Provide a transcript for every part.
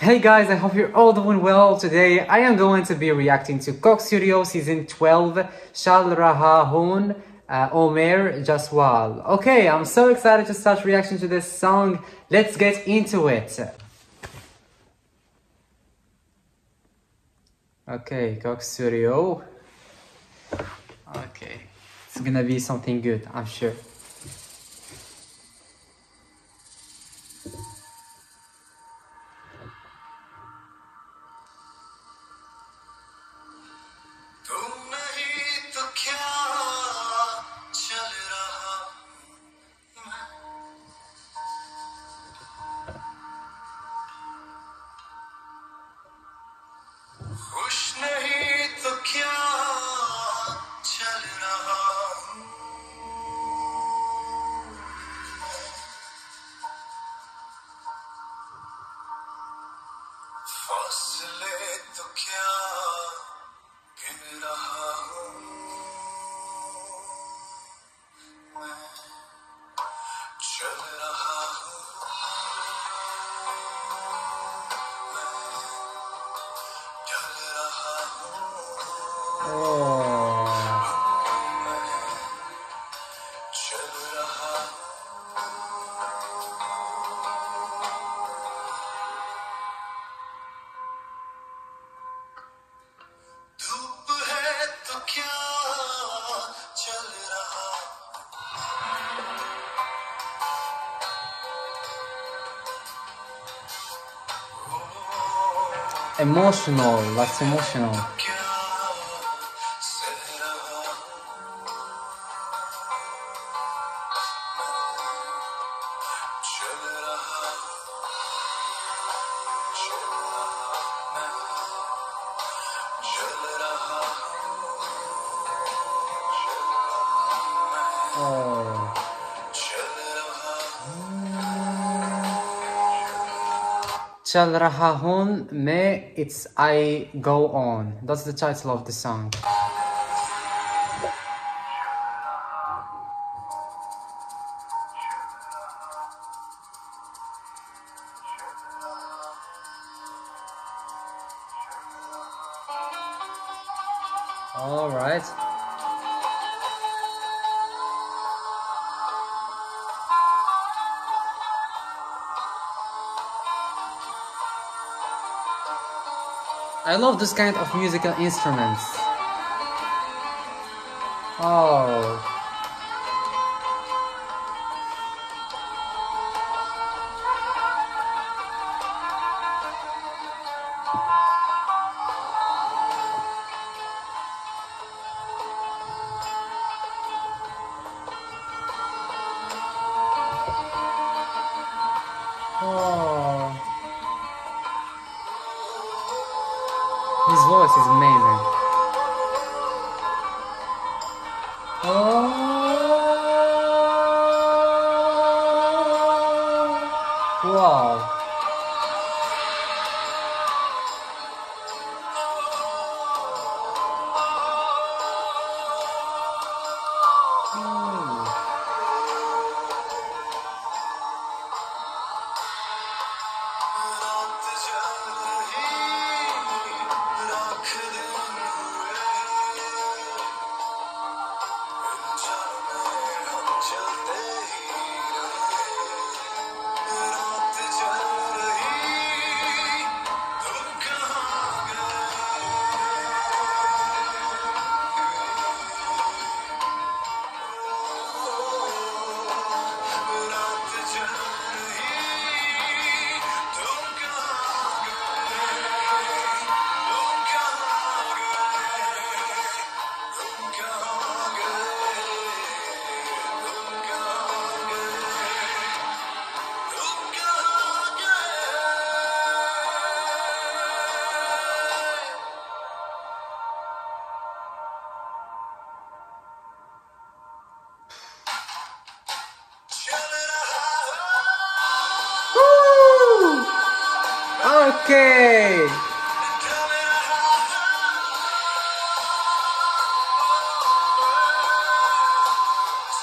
Hey guys, I hope you're all doing well. Today I am going to be reacting to Coke Studio Season 12 Chal Raha Hoon uh, Umair Jaswal. Okay, I'm so excited to start reaction to this song. Let's get into it. Okay, Coke Studio. Okay, it's gonna be something good, I'm sure. फासले तो क्या गिन रहा हूँ emotional, that's emotional. Chal Raha Hun Me, it's I Go On. That's the title of the song. All right. I love this kind of musical instruments. Oh. Voice is amazing. Oh. Wow. Okay.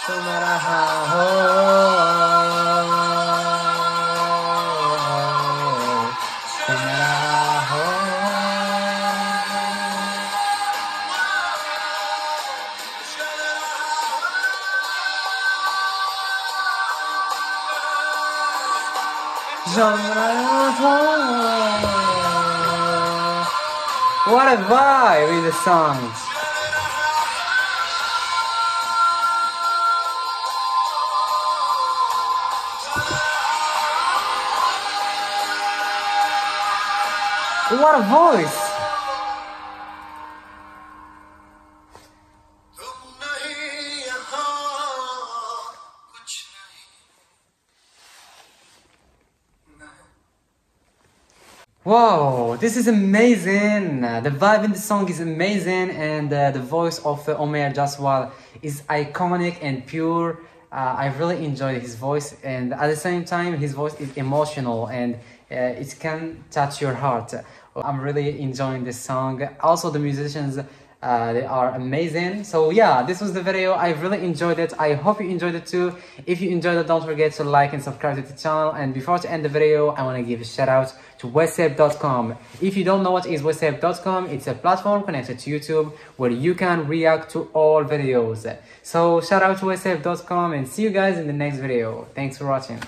No matter Genre What a vibe in the song. What a voice! Wow, this is amazing! Uh, the vibe in the song is amazing, and uh, the voice of uh, Umair Jaswal is iconic and pure. Uh, I really enjoyed his voice, and at the same time, his voice is emotional and uh, it can touch your heart. I'm really enjoying this song. Also, the musicians uh, they are amazing. So yeah, this was the video. I really enjoyed it. I hope you enjoyed it too. If you enjoyed it, don't forget to like and subscribe to the channel. And before to end the video, I want to give a shout out to Wecept.com. If you don't know what is Wecept.com, it's a platform connected to YouTube where you can react to all videos. So shout out to Wecept.com and see you guys in the next video. Thanks for watching.